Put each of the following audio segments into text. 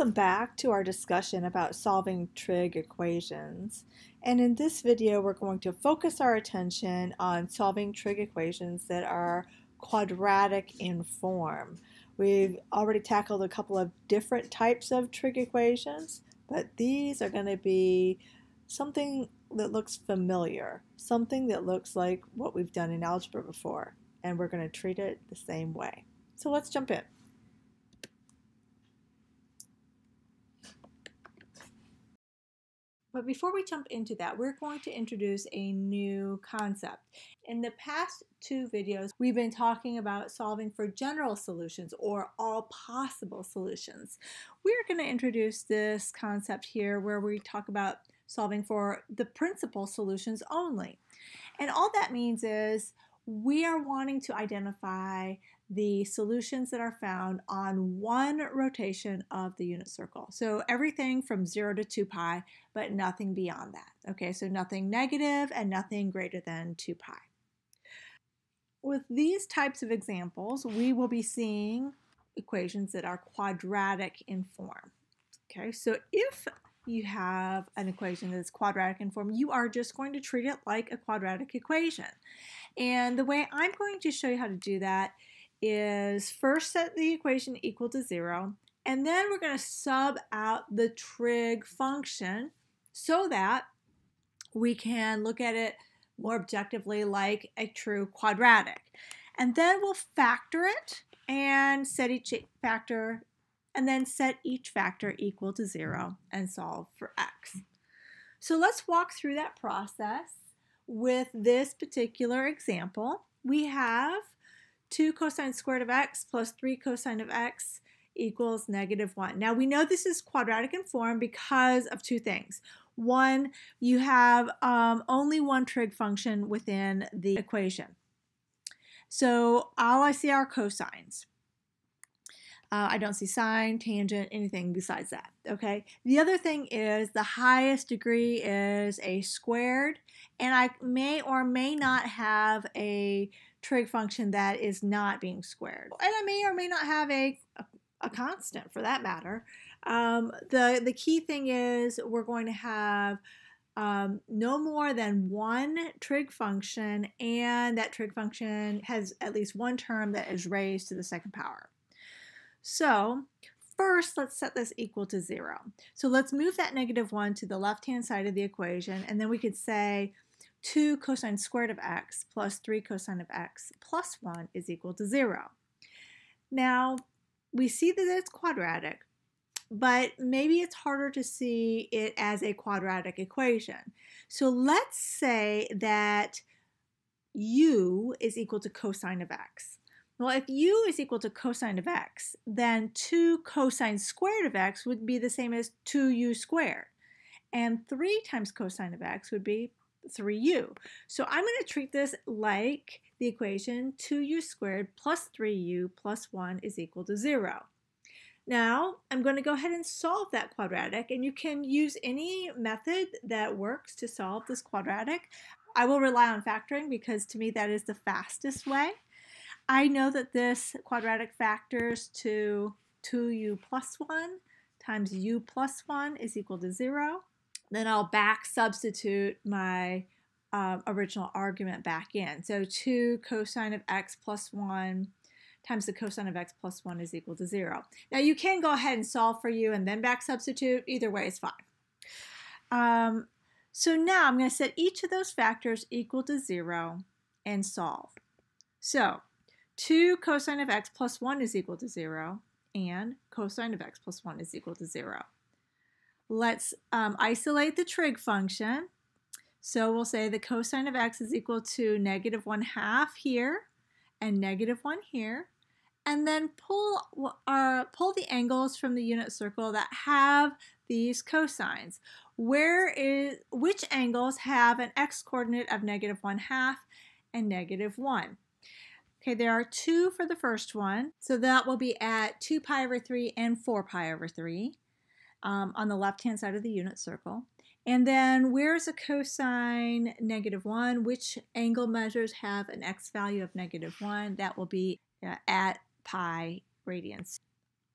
Welcome back to our discussion about solving trig equations. And in this video, we're going to focus our attention on solving trig equations that are quadratic in form. We've already tackled a couple of different types of trig equations, but these are going to be something that looks familiar, something that looks like what we've done in algebra before, and we're going to treat it the same way. So let's jump in. But before we jump into that, we're going to introduce a new concept. In the past two videos, we've been talking about solving for general solutions or all possible solutions. We're going to introduce this concept here where we talk about solving for the principal solutions only. And all that means is we are wanting to identify the solutions that are found on one rotation of the unit circle. So everything from 0 to 2 pi, but nothing beyond that. Okay, so nothing negative and nothing greater than 2 pi. With these types of examples, we will be seeing equations that are quadratic in form. Okay, so if you have an equation that's quadratic in form, you are just going to treat it like a quadratic equation. And the way I'm going to show you how to do that is first set the equation equal to zero, and then we're going to sub out the trig function so that we can look at it more objectively like a true quadratic. And then we'll factor it and set each factor and then set each factor equal to zero and solve for x. So let's walk through that process with this particular example. We have 2 cosine squared of x plus 3 cosine of x equals negative 1. Now we know this is quadratic in form because of two things. One, you have um, only one trig function within the equation. So all I see are cosines. Uh, I don't see sine, tangent, anything besides that. Okay. The other thing is the highest degree is a squared, and I may or may not have a trig function that is not being squared. And I may or may not have a, a, a constant for that matter. Um, the, the key thing is we're going to have um, no more than one trig function, and that trig function has at least one term that is raised to the second power. So first, let's set this equal to 0. So let's move that negative 1 to the left-hand side of the equation, and then we could say 2 cosine squared of x plus 3 cosine of x plus 1 is equal to 0. Now, we see that it's quadratic, but maybe it's harder to see it as a quadratic equation. So let's say that u is equal to cosine of x. Well, if u is equal to cosine of x, then 2 cosine squared of x would be the same as 2u squared. And 3 times cosine of x would be 3u. So I'm going to treat this like the equation 2u squared plus 3u plus 1 is equal to 0. Now, I'm going to go ahead and solve that quadratic, and you can use any method that works to solve this quadratic. I will rely on factoring because to me that is the fastest way. I know that this quadratic factors to 2u plus 1 times u plus 1 is equal to 0. Then I'll back substitute my um, original argument back in. So 2 cosine of x plus 1 times the cosine of x plus 1 is equal to 0. Now you can go ahead and solve for u and then back substitute. Either way is fine. Um, so now I'm going to set each of those factors equal to 0 and solve. So 2 cosine of x plus 1 is equal to 0 and cosine of x plus 1 is equal to 0. Let's um, isolate the trig function. So we'll say the cosine of x is equal to negative 1 half here and negative 1 here. And then pull, uh, pull the angles from the unit circle that have these cosines. Where is, which angles have an x-coordinate of negative 1 half and negative 1? Okay, there are two for the first one. So that will be at 2 pi over 3 and 4 pi over 3 um, on the left-hand side of the unit circle. And then where's a cosine negative 1? Which angle measures have an x value of negative 1? That will be uh, at pi radians.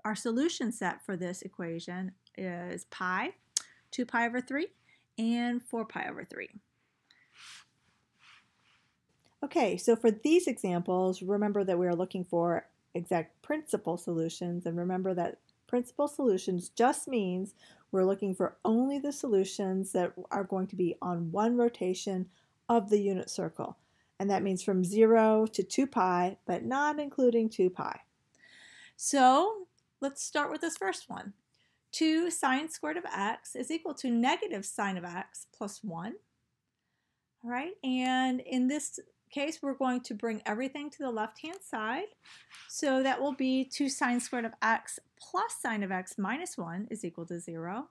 our solution set for this equation is pi, 2 pi over 3, and 4 pi over 3. Okay, so for these examples, remember that we are looking for exact principal solutions, and remember that principal solutions just means we're looking for only the solutions that are going to be on one rotation of the unit circle. And that means from 0 to 2 pi, but not including 2 pi. So let's start with this first one. 2 sine squared of x is equal to negative sine of x plus 1. All right, and in this case, we're going to bring everything to the left-hand side. So that will be 2 sine squared of x plus sine of x minus 1 is equal to 0.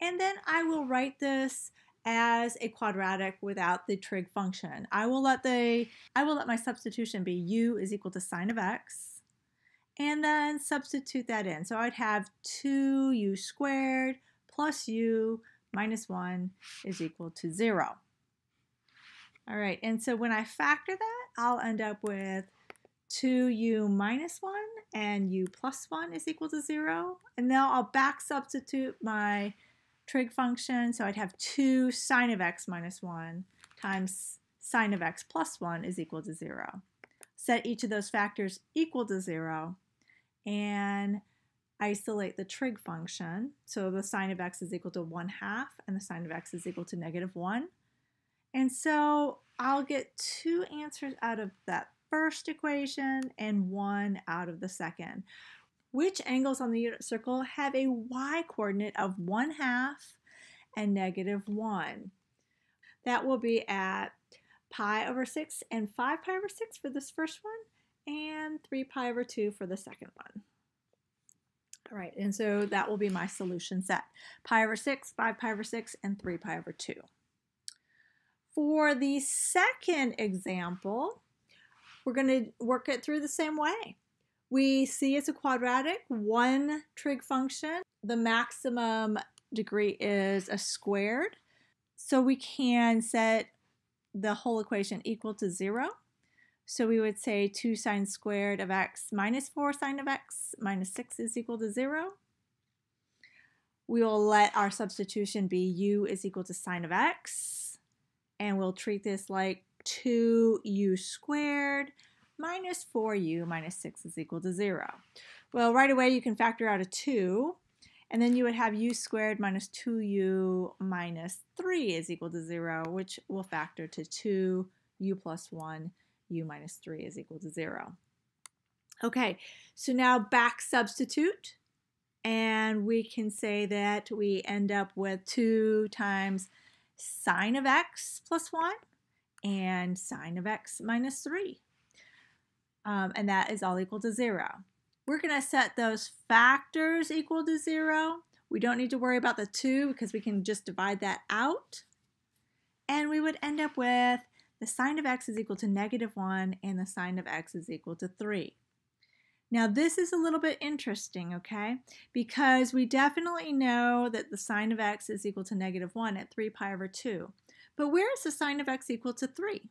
And then I will write this as a quadratic without the trig function. I will let the I will let my substitution be u is equal to sine of x and then substitute that in. So I'd have 2u squared plus u minus 1 is equal to 0. All right, and so when I factor that, I'll end up with 2u minus 1 and u plus 1 is equal to 0. And now I'll back substitute my trig function. So I'd have 2 sine of x minus 1 times sine of x plus 1 is equal to 0. Set each of those factors equal to 0 and isolate the trig function. So the sine of x is equal to 1 half and the sine of x is equal to negative 1. And so I'll get two answers out of that first equation and one out of the second. Which angles on the unit circle have a y coordinate of 1 half and negative 1? That will be at pi over 6 and 5 pi over 6 for this first one and 3 pi over 2 for the second one. All right, and so that will be my solution set. Pi over 6, 5 pi over 6, and 3 pi over 2. For the second example, we're going to work it through the same way. We see it's a quadratic, one trig function. The maximum degree is a squared. So we can set the whole equation equal to 0. So we would say 2 sine squared of x minus 4 sine of x minus 6 is equal to 0. We will let our substitution be u is equal to sine of x and we'll treat this like 2u squared minus 4u minus 6 is equal to 0. Well, right away you can factor out a 2, and then you would have u squared minus 2u minus 3 is equal to 0, which will factor to 2u plus 1, u minus 3 is equal to 0. Okay, so now back substitute, and we can say that we end up with 2 times sine of x plus 1 and sine of x minus 3. Um, and that is all equal to 0. We're going to set those factors equal to 0. We don't need to worry about the 2 because we can just divide that out. And we would end up with the sine of x is equal to negative 1 and the sine of x is equal to 3. Now this is a little bit interesting, okay? Because we definitely know that the sine of x is equal to negative 1 at 3 pi over 2. But where is the sine of x equal to 3?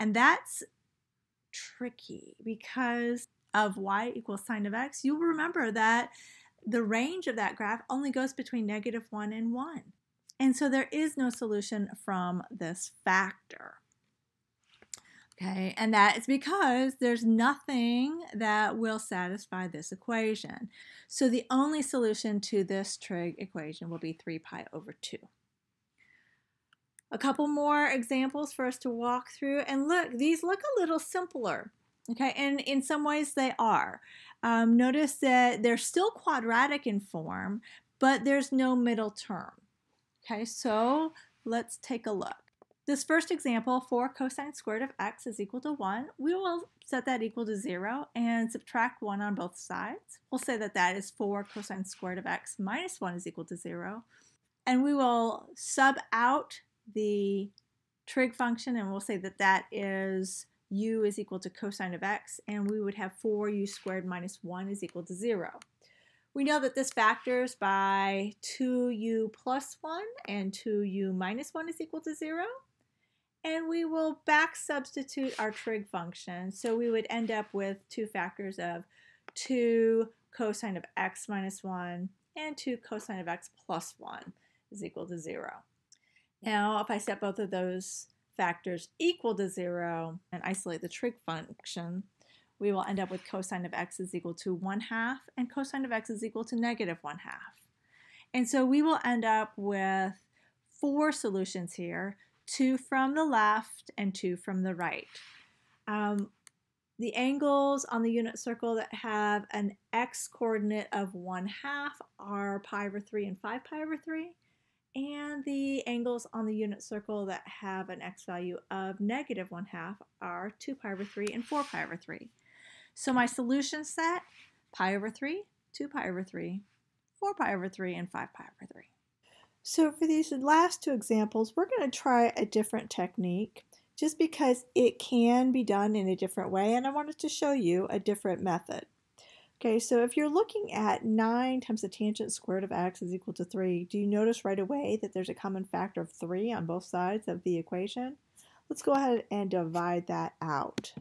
And that's tricky because of y equals sine of x. You'll remember that the range of that graph only goes between negative 1 and 1. And so there is no solution from this factor. Okay, and that is because there's nothing that will satisfy this equation. So the only solution to this trig equation will be 3 pi over 2. A couple more examples for us to walk through. And look, these look a little simpler. Okay, and in some ways they are. Um, notice that they're still quadratic in form, but there's no middle term. Okay, so let's take a look. This first example, 4 cosine squared of x is equal to 1, we will set that equal to 0 and subtract 1 on both sides. We'll say that that is 4 cosine squared of x minus 1 is equal to 0. And we will sub out the trig function and we'll say that that is u is equal to cosine of x and we would have 4u squared minus 1 is equal to 0. We know that this factors by 2u plus 1 and 2u minus 1 is equal to 0 and we will back substitute our trig function. So we would end up with two factors of 2 cosine of x minus 1 and 2 cosine of x plus 1 is equal to 0. Now, if I set both of those factors equal to 0 and isolate the trig function, we will end up with cosine of x is equal to 1 half and cosine of x is equal to negative 1 half. And so we will end up with four solutions here, two from the left and two from the right. Um, the angles on the unit circle that have an x coordinate of 1 half are pi over 3 and 5 pi over 3. And the angles on the unit circle that have an x value of negative 1 half are 2 pi over 3 and 4 pi over 3. So my solution set, pi over 3, 2 pi over 3, 4 pi over 3, and 5 pi over 3. So for these last two examples, we're going to try a different technique just because it can be done in a different way and I wanted to show you a different method. Okay, so if you're looking at 9 times the tangent squared of x is equal to 3, do you notice right away that there's a common factor of 3 on both sides of the equation? Let's go ahead and divide that out.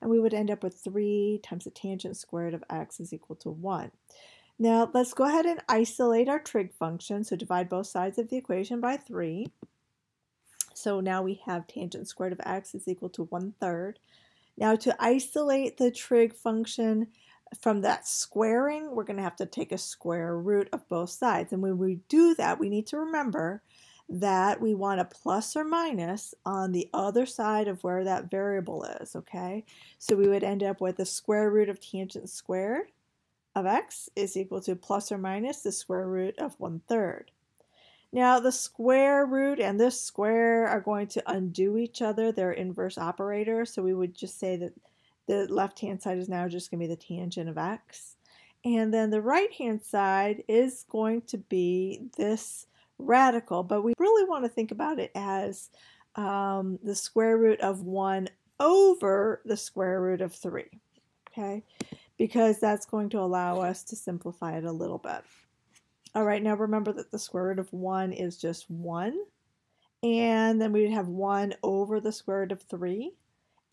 And we would end up with 3 times the tangent squared of x is equal to 1. Now let's go ahead and isolate our trig function. So divide both sides of the equation by 3. So now we have tangent squared of x is equal to 1 third. Now to isolate the trig function, from that squaring, we're going to have to take a square root of both sides. And when we do that, we need to remember that we want a plus or minus on the other side of where that variable is, okay? So we would end up with the square root of tangent squared of x is equal to plus or minus the square root of 1 third. Now the square root and this square are going to undo each other. They're inverse operators, so we would just say that the left-hand side is now just going to be the tangent of x. And then the right-hand side is going to be this radical, but we really want to think about it as um, the square root of 1 over the square root of 3, okay? Because that's going to allow us to simplify it a little bit. All right, now remember that the square root of 1 is just 1. And then we would have 1 over the square root of 3.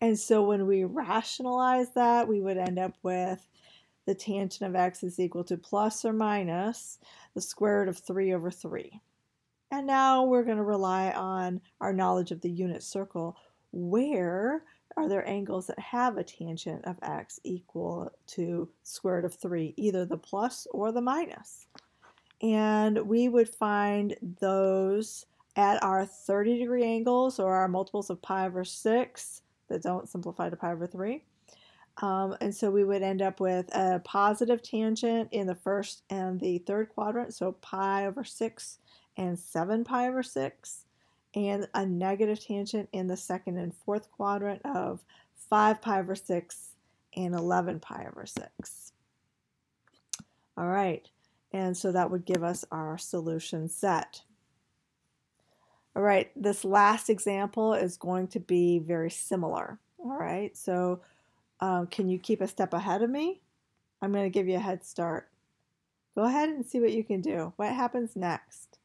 And so when we rationalize that, we would end up with the tangent of x is equal to plus or minus the square root of 3 over 3. And now we're going to rely on our knowledge of the unit circle. Where are there angles that have a tangent of x equal to square root of 3, either the plus or the minus? And we would find those at our 30 degree angles or our multiples of pi over 6 that don't simplify to pi over 3. Um, and so we would end up with a positive tangent in the first and the third quadrant, so pi over 6 and 7 pi over 6, and a negative tangent in the second and fourth quadrant of 5 pi over 6 and 11 pi over 6. All right, and so that would give us our solution set. All right, this last example is going to be very similar. All right, so um, can you keep a step ahead of me? I'm going to give you a head start. Go ahead and see what you can do. What happens next?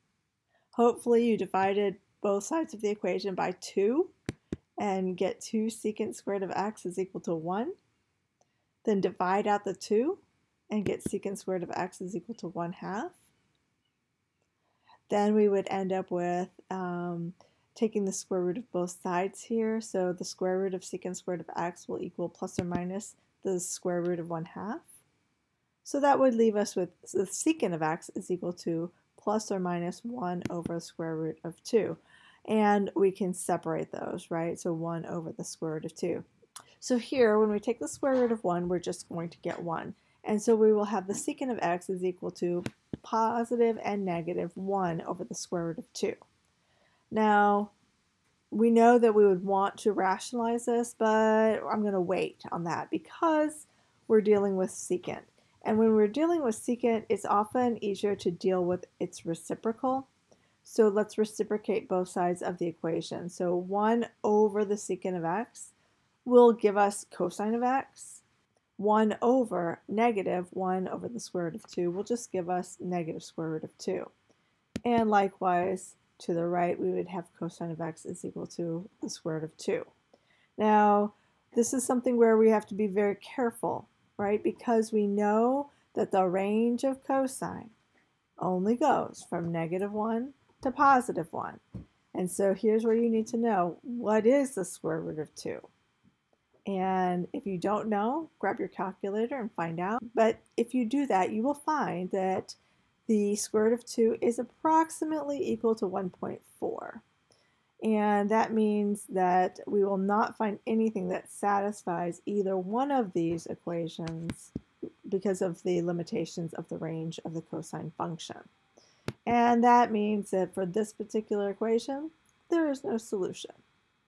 Hopefully you divided both sides of the equation by 2 and get 2 secant squared of x is equal to 1. Then divide out the 2 and get secant squared of x is equal to 1 half then we would end up with um, taking the square root of both sides here. So the square root of secant squared of x will equal plus or minus the square root of 1 half. So that would leave us with the secant of x is equal to plus or minus 1 over the square root of 2. And we can separate those, right? So 1 over the square root of 2. So here, when we take the square root of 1, we're just going to get 1. And so we will have the secant of x is equal to positive and negative 1 over the square root of 2. Now, we know that we would want to rationalize this, but I'm going to wait on that because we're dealing with secant. And when we're dealing with secant, it's often easier to deal with its reciprocal. So let's reciprocate both sides of the equation. So 1 over the secant of x will give us cosine of x. 1 over negative 1 over the square root of 2 will just give us negative square root of 2. And likewise, to the right, we would have cosine of x is equal to the square root of 2. Now, this is something where we have to be very careful, right? Because we know that the range of cosine only goes from negative 1 to positive 1. And so here's where you need to know what is the square root of 2? And if you don't know, grab your calculator and find out. But if you do that, you will find that the square root of 2 is approximately equal to 1.4. And that means that we will not find anything that satisfies either one of these equations because of the limitations of the range of the cosine function. And that means that for this particular equation, there is no solution.